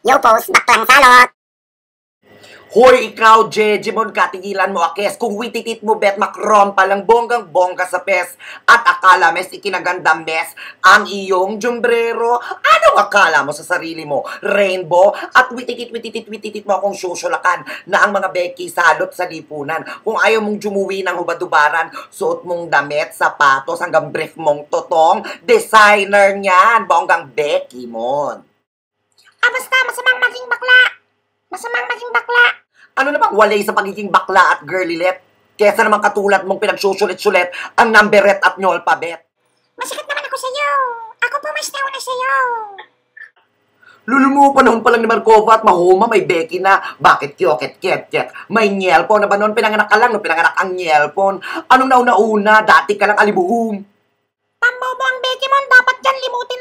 Yo post, baklang salot. Hoy, ikaw, Jejimon, katigilan mo akes. Kung wititit mo, bet makrom palang bonggang-bongga sa pes. At akala mes, ikinaganda mes, ang iyong jumbrero. Anong akala mo sa sarili mo? Rainbow? At wititit-wititit-wititit mo akong susyulakan na ang mga beki salot sa lipunan. Kung ayaw mong jumuwi ng hubadubaran, suot mong damit, sapatos, hanggang brief mong totong, designer niyan, bonggang beki mon. Basta, masamang maging bakla. Masamang maging bakla. Ano namang walay sa pagiging bakla at girlilet? Kesa naman katulad mong pinagsusulit-sulit ang numberet at nyolpabet. Masikat naman ako sa'yo. Ako po mas nauna sa'yo. Lulumo pa noon pa lang ni Markova at mahuma may Becky na. Bakit kyoket ket ket? May nyelpon na ba noon? Pinanganak ka lang no? Pinanganak ang nyelpon. Anong nauna-una? Dati ka lang alibuhum. Pambobo ang Becky mo, dapat dyan limutin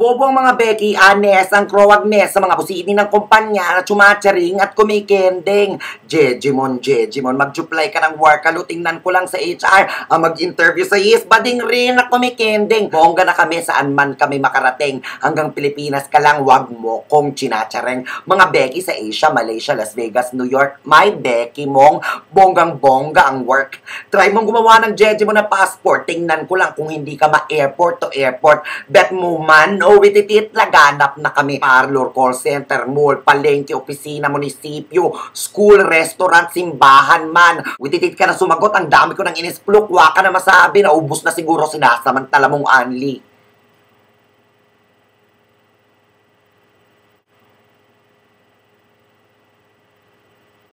bobo ang mga Becky, Anes, ang Crowagnes sa mga busini ng kumpanya na chumacharing at kumikending. Jejimon, Jejimon, mag-supply ka ng work, ano, tingnan ko lang sa HR, ang mag-interview sa Yes, bading rin na kumikending. Bongga na kami saan man kami makarating. Hanggang Pilipinas ka lang, wag mo kong chinacharing. Mga Becky sa Asia, Malaysia, Las Vegas, New York, may Becky mong bonggang-bongga ang work. Try mong gumawa ng Jejimon na passport, tingnan ko lang kung hindi ka ma-airport to airport. Bet mo man, o wititit, laganap na kami. Parlor, call center, mall, palengke, opisina, munisipyo, school, restaurant, simbahan man. Wititit ka na sumagot, ang dami ko ng inispluk, waka na masabi, naubos na siguro sinasamantala mong anli.